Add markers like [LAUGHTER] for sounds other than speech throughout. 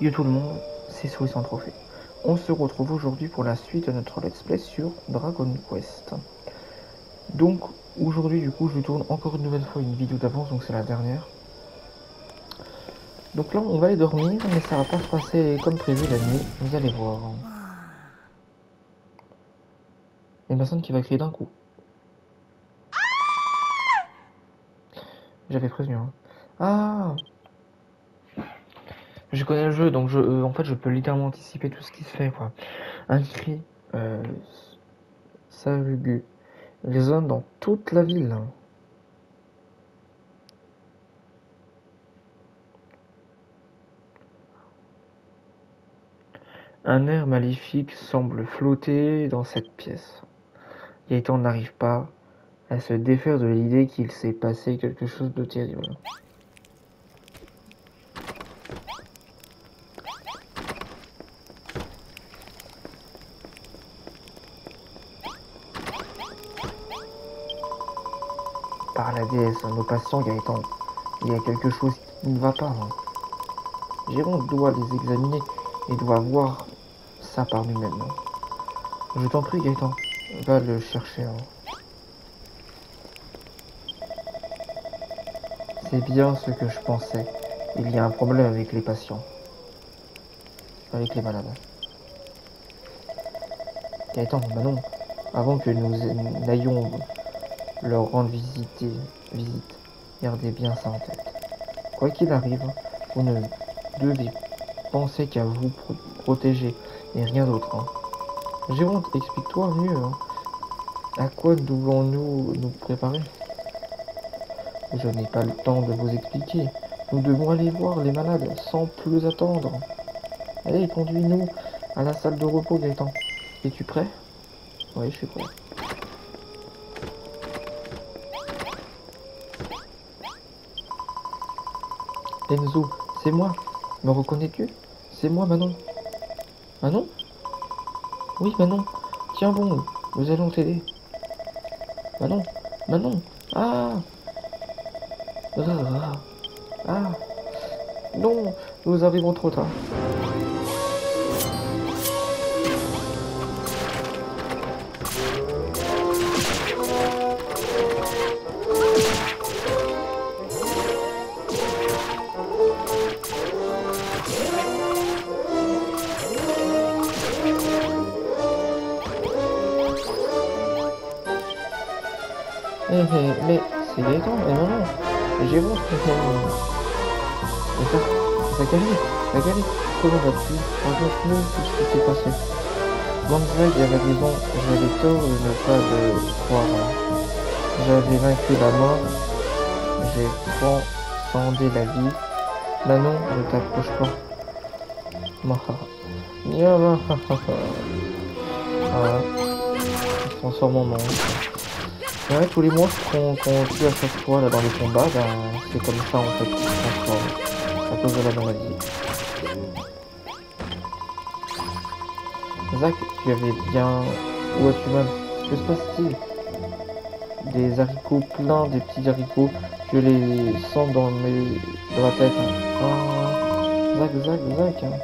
Yo tout le monde, c'est Souris sans trophée. On se retrouve aujourd'hui pour la suite de notre let's play sur Dragon Quest. Donc aujourd'hui du coup je tourne encore une nouvelle fois une vidéo d'avance, donc c'est la dernière. Donc là on va aller dormir, mais ça va pas se passer comme prévu la nuit, vous allez voir. Il y a une personne qui va crier d'un coup. J'avais prévenu. Hein. Ah Je connais le jeu, donc je, euh, en fait, je peux littéralement anticiper tout ce qui se fait. Quoi. Un cri euh, salugu résonne dans toute la ville. Un air maléfique semble flotter dans cette pièce. Gaëtan n'arrive pas à se défaire de l'idée qu'il s'est passé quelque chose de terrible. La déesse, nos patients, Gaëtan, il y a quelque chose qui ne va pas. Hein. Jérôme doit les examiner et doit voir ça par lui-même. Je t'en prie, Gaëtan, va le chercher. Hein. C'est bien ce que je pensais. Il y a un problème avec les patients. Avec les malades. Attends, bah non. Avant que nous n'ayons leur rendre visite, visite, gardez bien ça en tête. Quoi qu'il arrive, vous ne devez penser qu'à vous protéger et rien d'autre. Hein. Jérôme, explique-toi mieux. Hein. À quoi devons-nous nous préparer? Je n'ai pas le temps de vous expliquer. Nous devons aller voir les malades sans plus attendre. Allez, conduis-nous à la salle de repos, Gaëtan. Es-tu prêt? Oui, je suis prêt. Enzo, c'est moi. Me reconnais-tu? C'est moi, Manon. Manon? Oui, Manon. Tiens bon, nous allons t'aider. Manon Manon Ah ah, ah. Non, nous arrivons trop tard. Zachary, Zachary, comment vas-tu? Raconte-nous tout ce qui s'est passé? Gonzague avait raison, j'avais tort de ne pas le croire. J'avais vaincu la mort, j'ai transcendé la vie. Manon, ne t'approche pas. Ah, je transforme en monstre. Ouais, tous les monstres qu'on tue à chaque fois là, dans les combats, ben, c'est comme ça en fait qu'ils se transforment de la. Zach, tu avais bien... Où as-tu mal Que se passe-t-il Des haricots pleins, des petits haricots, je les sens dans, mes... dans ma tête. Hein. Ah, Zach, Zach, Zach. Hein.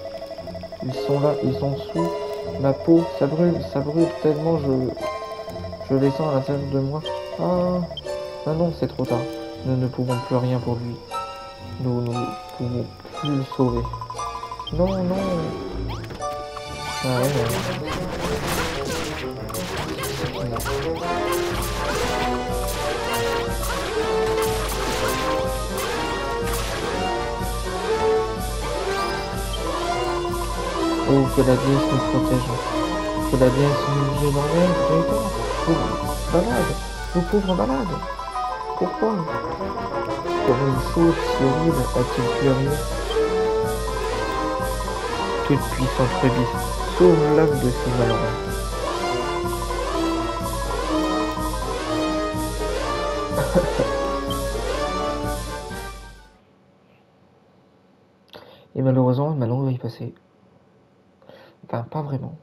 Ils sont là, ils sont sous ma peau, ça brûle, ça brûle tellement je... Je les sens à l'intérieur de moi. Ah, ah non, c'est trop tard. Nous ne pouvons plus rien pour lui. Nous ne pouvons plus le sauver. Non, non. Ah ouais, Oh, que la déesse nous protège. Que la déesse nous vienne en aide, Oh, malade. Vous Comment une si horrible a-t-il pu Toute puissante rébis, sauve l'âme de ces malheureux. [LAUGHS] Et malheureusement, Manon va y passer. Enfin, pas vraiment.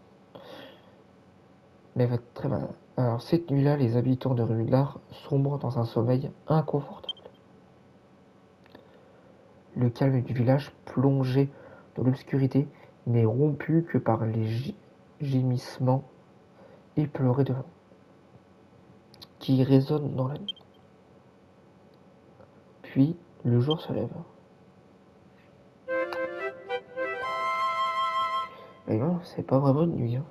Mais va être très malade. Alors cette nuit-là, les habitants de Rular sombrent dans un sommeil inconfortable. Le calme du village plongeait de l'obscurité n'est rompu que par les gémissements éplorés de vent qui résonnent dans la nuit. Puis le jour se lève. Et non, c'est pas vraiment une nuit. Hein.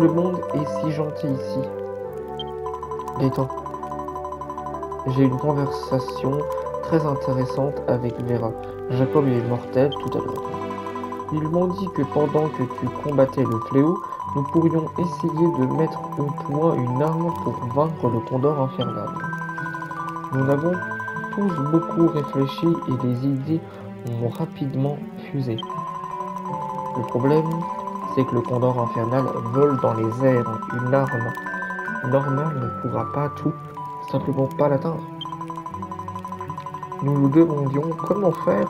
Le monde est si gentil ici. Gaëtan, j'ai une conversation très intéressante avec Vera. Jacob est mortel tout à l'heure. Ils m'ont dit que pendant que tu combattais le fléau, nous pourrions essayer de mettre au point une arme pour vaincre le condor infernal. Nous avons tous beaucoup réfléchi et les idées ont rapidement fusé. Le problème, que le condor infernal vole dans les airs. Une arme normale ne pourra pas tout, simplement pas l'atteindre. Nous nous demandions comment faire,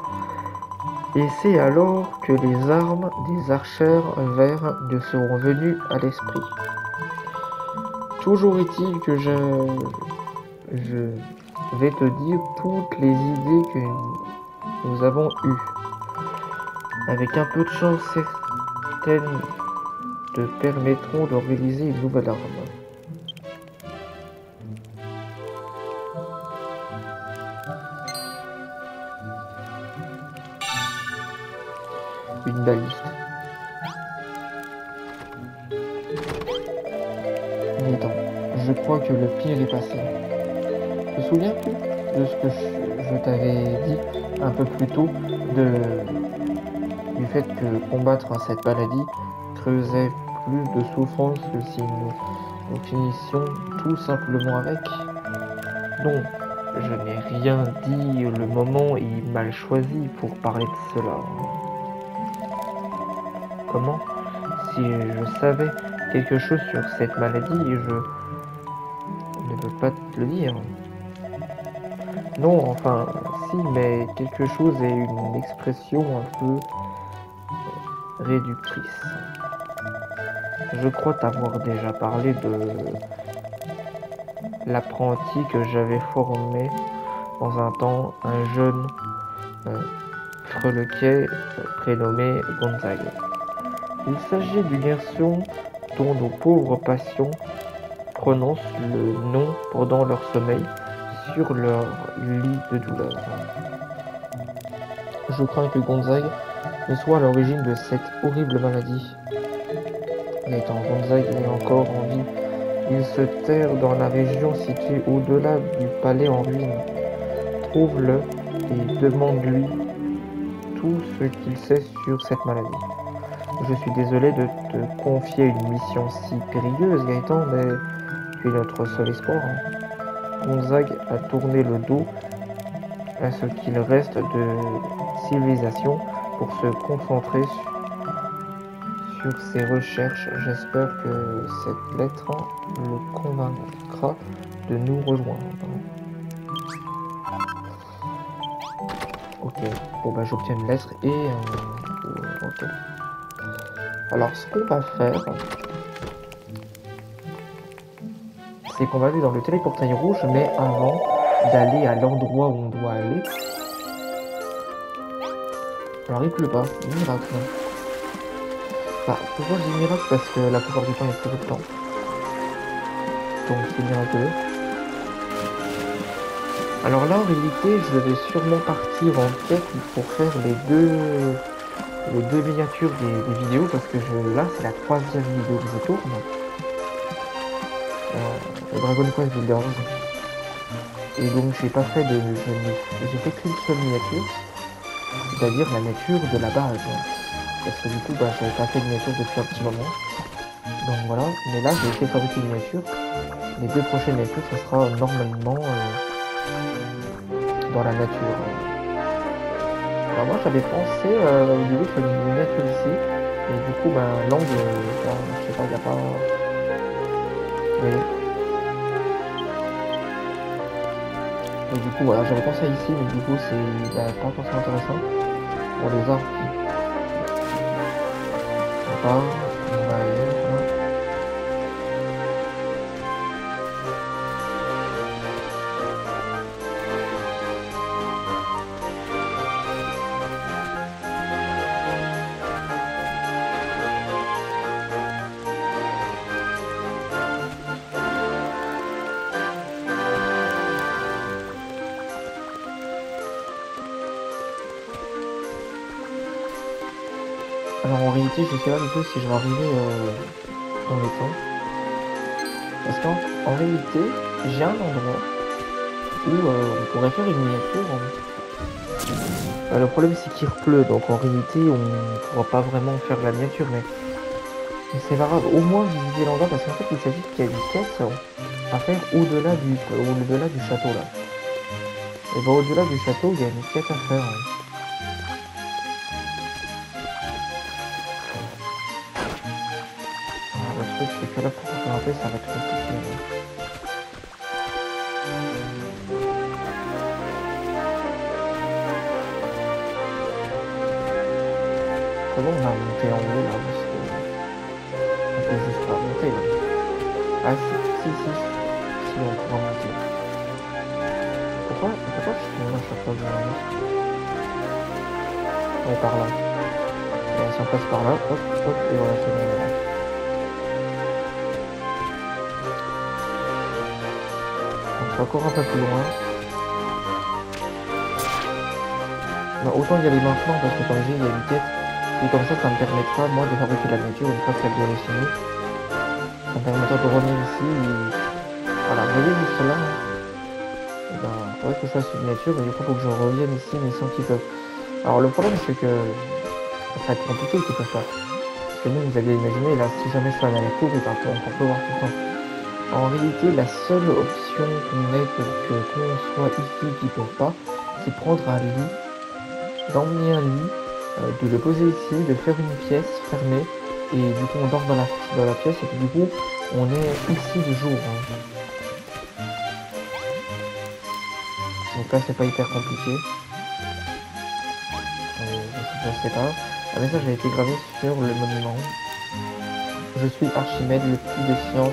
et c'est alors que les armes des archères verts nous seront venues à l'esprit. Toujours est-il que je, je vais te dire toutes les idées que nous avons eues. Avec un peu de chance, certaines te permettront d'organiser une nouvelle arme. Une baliste. Attends, je crois que le pire est passé. Te souviens-tu de ce que je, t'avais dit un peu plus tôt de, fait que combattre cette maladie creusait plus de souffrance que si nous, finissions tout simplement avec Non, je n'ai rien dit, le moment est mal choisi pour parler de cela. Comment? Si je savais quelque chose sur cette maladie, je ne veux pas te le dire. Non, enfin, si, mais quelque chose est une expression un peu réductrice. Je crois t'avoir déjà parlé de l'apprenti que j'avais formé dans un temps, un jeune euh, prénommé Gonzague. Il s'agit d'une garçon dont nos pauvres patients prononcent le nom pendant leur sommeil sur leur lit de douleur. Je crains que Gonzague soit à l'origine de cette horrible maladie. Étant Gonzague est encore en vie, il se terre dans la région située au-delà du palais en ruine. Trouve-le et demande-lui tout ce qu'il sait sur cette maladie. Je suis désolé de te confier une mission si périlleuse, Gaëtan, mais tu es notre seul espoir. Gonzague a tourné le dos à ce qu'il reste de civilisation pour se concentrer sur ses recherches. J'espère que cette lettre le convaincra de nous rejoindre. Ok, bon bah j'obtiens une lettre et... Alors ce qu'on va faire, c'est qu'on va aller dans le téléportail rouge, mais avant d'aller à l'endroit où on doit aller. Alors il pleut pas, miracle. Bah, pourquoi je dis miracle Parce que la plupart du temps il pleut tout le temps. Donc c'est miraculeux. Alors là en réalité je vais sûrement partir en quête pour faire les deux les deux miniatures des, vidéos parce que là c'est la troisième vidéo que je tourne. Euh, Dragon Quest Builders. Et donc j'ai pas fait de. J'ai fait qu'une seule miniature, c'est-à-dire la miniature de la base. Parce que du coup bah j'avais pas fait de miniature depuis un petit moment. Donc voilà, mais là j'ai fait fabriquer une miniature. Les deux prochaines miniatures ce sera normalement euh, dans la nature. Alors moi j'avais pensé euh, au début faire une miniature ici. Et du coup ben l'angle, euh, je sais pas, il n'y a pas. Oui. Et du coup, voilà, j'avais pensé ici, mais du coup, c'est bah, pas forcément intéressant pour les arbres. On va Alors en réalité, je sais pas du tout si je vais arriver euh, dans les temps. Parce qu'en en réalité, j'ai un endroit où euh, on pourrait faire une miniature. Euh, le problème c'est qu'il pleut, donc en réalité on pourra pas vraiment faire la miniature, mais, c'est pas grave. Au moins visiter l'endroit parce qu'en fait il s'agit qu'il y a une quête à faire au-delà du, au-delà du château là. Et bah au-delà du château, il y a une quête à faire. hein. C'est que là pour rappeler ça va être compliqué. là. Comment on va monter en haut là parce que on peut juste pas monter là. Ah si, si, si, si on pourra monter. Pourquoi, pourquoi je suis à chaque fois que je monte? Ouais, par là. Et si on passe par là, hop, hop, et voilà, c'est bon. Encore un peu plus loin. Autant y aller maintenant parce que comme je il y a une quête. Et comme ça, ça me permettra, moi, de fabriquer la miniature une fois qu'elle bien finie. Ça me permettra de revenir ici et... Voilà, vous voyez juste là. hein. Eh ben, faudrait que je fasse une miniature, et du coup, faut que je revienne ici, mais sans qu'ils peuvent. Alors, le problème, c'est que... Ça va être compliqué qu'ils peuvent pas. Parce que nous, vous aviez imaginé, là, si jamais je fais un aller-retour, et ben, on peut voir tout le temps. En réalité, la seule option qu'on ait que qu'on soit ici qui peut pas, c'est prendre un lit, d'emmener un lit, euh, de le poser ici, de faire une pièce fermée, et du coup on dort dans la, dans la pièce, et puis du coup on est ici le jour. hein. Donc là c'est pas hyper compliqué. Euh, je, sais pas. Un message a été gravé sur le monument. Je suis Archimède, le fils de science,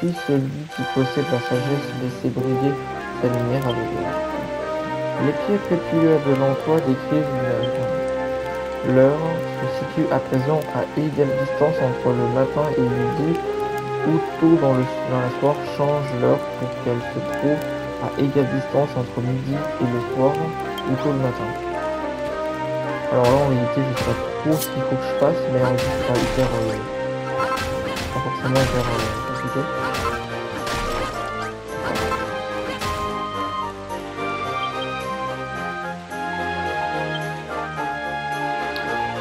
celui qui possède la sagesse laissée briller sa lumière avec vous. Les tu as devant toi décrivent une L'heure se situe à présent à égale distance entre le matin et midi, ou tôt dans, le, dans la soir change l'heure pour qu'elle se trouve à égale distance entre midi et le soir, ou tôt le matin. Alors là, sais pas trop ce qu'il faut que je fasse, mais c'est pas hyper... euh, pas forcément hyper euh.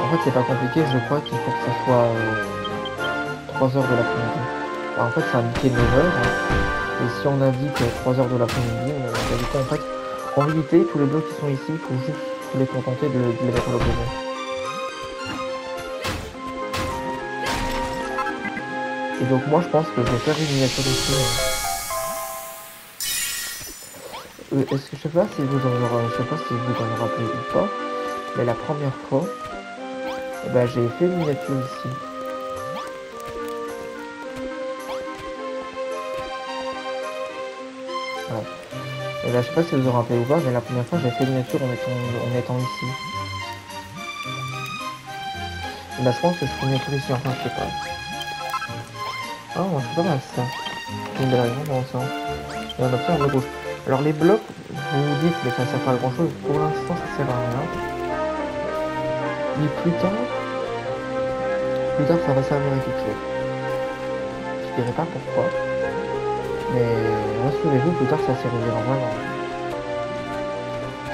En fait, c'est pas compliqué, je crois qu'il faut que ça soit euh, 3 heures de l'après-midi. Alors, en fait, c'est indiqué 9 heures. hein. Et si on indique euh, 3 heures de l'après-midi, on a du coup, en fait, en réalité, tous les blocs qui sont ici, il faut juste les contenter de, les mettre à l'opposé. Et donc, moi, je pense que je vais faire une miniature ici. hein. Euh, Est-ce que je sais pas si vous en aurez, je sais pas si vous en rappelez ou pas, mais la première fois, ben, j'ai fait une miniature ici. Et je sais pas si vous en rappelez ou pas, mais la première fois, j'ai fait une miniature en étant, ici. Là, je pense que je ferai une miniature ici, enfin, je sais pas. Ah, ouais, c'est pas mal ça. Une belle raison, ça. Et on obtient en gauche. Alors, les blocs, vous vous dites, mais ça sert pas à grand chose. Pour l'instant, ça sert à rien. Mais plus tard, plus tard, ça va servir à quelque chose. Je dirais pas pourquoi. Mais rassurez-vous, plus tard, ça servira vraiment.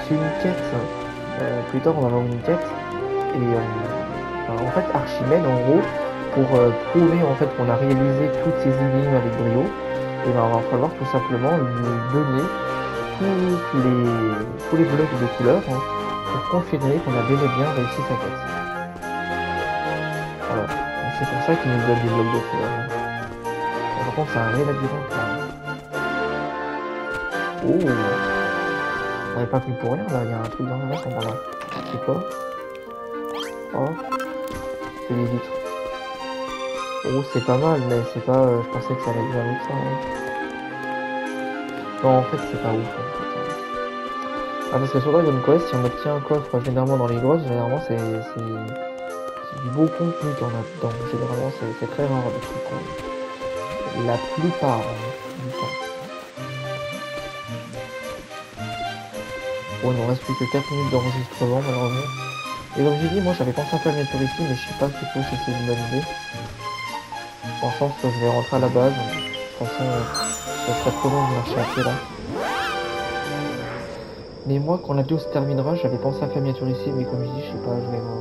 C'est une quête. Euh, plus tard, on va avoir une quête. Et en fait, Archimède, en gros, pour euh, prouver en fait qu'on a réalisé toutes ces énigmes avec brio, et ben, on va falloir tout simplement lui donner tous les, tous les blocs de couleurs hein, pour confirmer qu'on a bel et bien réussi sa quête. Et C'est pour ça qu'il nous donne des blocs de couleurs. hein. Et Par contre, c'est un vrai labyrinthe. là. Oh On n'avait pas pris pour rien là, il y a un truc dans le reste en là. C'est quoi? Oh C'est des vitres. Oh, c'est pas mal, mais c'est pas. euh, je pensais que ça allait bien avec ça. hein. Non, en fait, c'est pas ouf. Hein. Ah, parce que sur Dragon Quest, si on obtient un coffre généralement dans les grottes, généralement c'est du beau contenu qu'on a dedans. Généralement, c'est très rare de trucs La plupart hein, du temps. Bon, il nous reste plus que 4 minutes d'enregistrement, malheureusement. Et comme j'ai dit, moi j'avais pensé à faire une ici, mais je sais pas si c'est une bonne idée. En que je vais rentrer à la base. De toute façon, ça serait trop long de marcher à pied là. Mais moi, quand la vidéo se terminera, j'avais pensé à faire ici, mais comme je dis, je sais pas, je vais voir.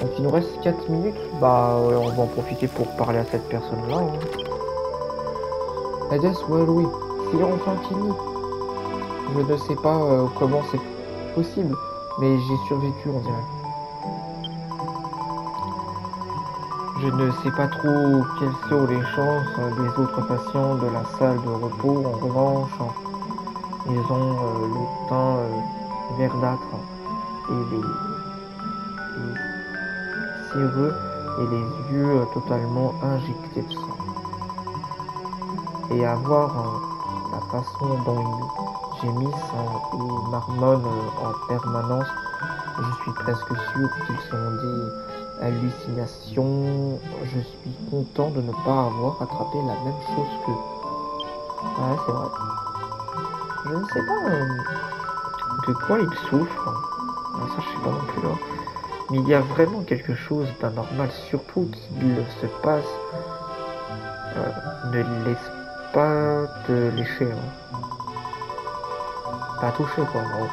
Donc il nous reste 4 minutes, bah on va en profiter pour parler à cette personne-là. Hein. Hades, well oui, c'est enfin fini. Je ne sais pas euh, comment c'est possible, mais j'ai survécu, on dirait. Je ne sais pas trop quelles sont les chances des autres patients de la salle de repos. En revanche, ils ont euh, le teint euh, verdâtre et les, et les yeux totalement injectés de sang. Et avoir la façon dont ils gémissent et marmonnent en permanence, je suis presque sûr qu'ils sont des hallucinations. Je suis content de ne pas avoir attrapé la même chose que. C'est vrai. Je ne sais pas euh, de quoi ils souffrent. Ah, ça, je sais pas non plus. Hein. Mais il y a vraiment quelque chose d'anormal, surtout qu'il se passe. Euh, ne laisse pas te lécher. Hein. Pas toucher quoi, gros.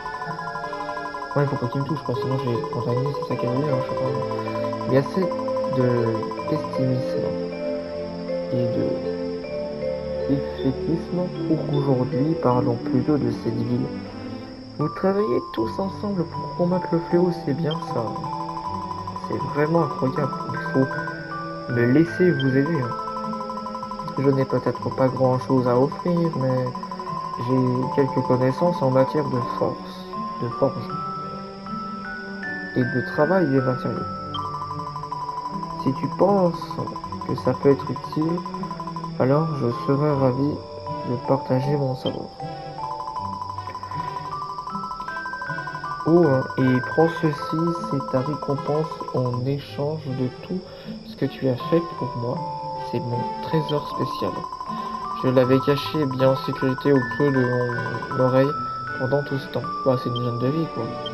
Ouais, il faut pas qu'il me touche, quoi, sinon j'ai contaminé, c'est ça qu'elle veut dire. Il y a assez de pessimisme et de effétisme pour qu'aujourd'hui, parlons plutôt de cette ville. Vous travaillez tous ensemble pour combattre le fléau, c'est bien ça. C'est vraiment incroyable. Il faut me laisser vous aider. Hein. Je n'ai peut-être pas grand-chose à offrir, mais j'ai quelques connaissances en matière de force, de forge et de travail des matériaux. Si tu penses que ça peut être utile, alors je serais ravi de partager mon savoir. Oh, et prends ceci, c'est ta récompense en échange de tout ce que tu as fait pour moi c'est mon trésor spécial. Je l'avais caché bien en sécurité au creux de mon oreille pendant tout ce temps. Bah, c'est une zone de vie, quoi.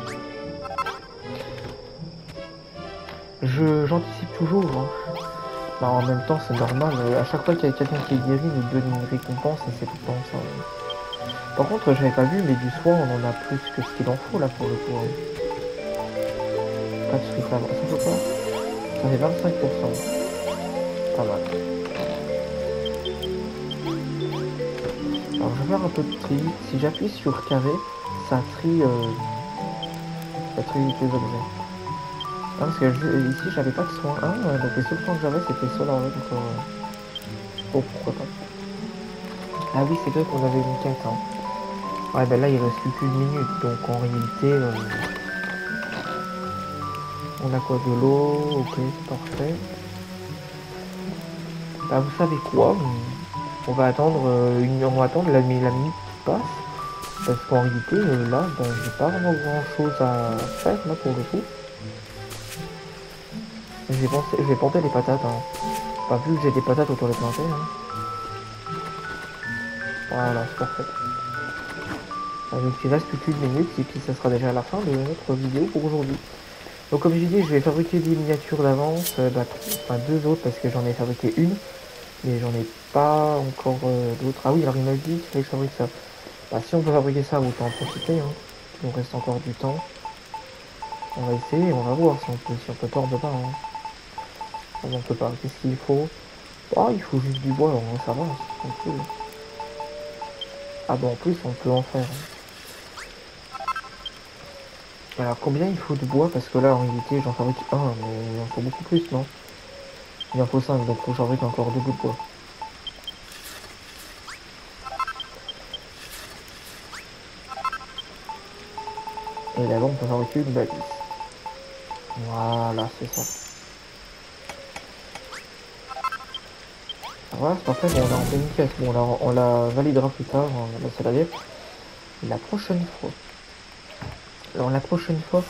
Je j'anticipe toujours. Hein. Bah, en même temps, c'est normal. À chaque fois qu'il y a quelqu'un qui est guéri, nous donne une récompense et c'est tout le temps ça. Par contre, j'avais pas vu, mais du soin, on en a plus que ce qu'il en faut là pour le coup. Pas de truc là. Ça fait Ça fait 25%. Alors je vais faire un peu de tri. Si j'appuie sur carré, ça trie, euh, ça trie les objets. Parce que ici j'avais pas de soin 1, euh, donc les seuls points que j'avais c'était ceux-là en fait. Oh pourquoi pas. Ah oui c'est vrai qu'on avait une quête. Hein. Ouais ben là il reste plus qu'une minute, donc en réalité euh, on a quoi de l'eau, ok c'est parfait. Bah vous savez quoi? On va attendre euh, une on va attendre la, minute qui passe. Parce qu'en réalité euh, là ben, j'ai pas vraiment grand chose à faire là pour le coup. J'ai pensé je vais planter les patates hein. Pas vu que j'ai des patates autour les planter hein. Voilà c'est parfait. Donc il reste plus qu'une minute et puis ça sera déjà la fin de notre vidéo pour aujourd'hui. Donc comme je dit, je vais fabriquer des miniatures d'avance, euh, bah, enfin deux autres parce que j'en ai fabriqué une mais j'en ai pas encore euh, d'autres. Ah oui, alors il m'a dit qu'il fallait que je fabrique ça. Bah si on peut fabriquer ça, autant en profiter, hein. Il nous reste encore du temps. On va essayer, on va voir si on peut, si on peut pas, on peut pas. Hein. On peut pas, qu'est-ce qu'il faut? Ah, il faut juste du bois, alors ça va, Ah bon, en plus, on peut en faire. Hein. Alors combien il faut de bois? Parce que là, en réalité, j'en fabrique un, mais il en faut beaucoup plus, non? Il en faut 5, donc j'en encore deux bouts de bois. Et là-bas, on peut fabriquer une balise. Voilà, c'est ça. Voilà, parfait, bon, on a en une pièce. Bon, on la, on la validera plus tard, on va la La prochaine fois. Alors, la prochaine fois,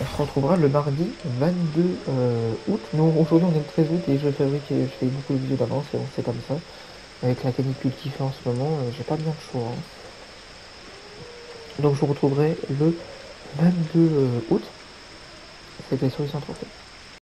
on se retrouvera le mardi 22 euh, août. Nous, aujourd'hui, on est le 13 août et je fabrique, je fais beaucoup de vidéos d'avance, c'est comme ça. Avec la canicule qui fait en ce moment, euh, j'ai pas bien le choix. Hein. Donc je vous retrouverai le 22 août. C'était Solution Trophée.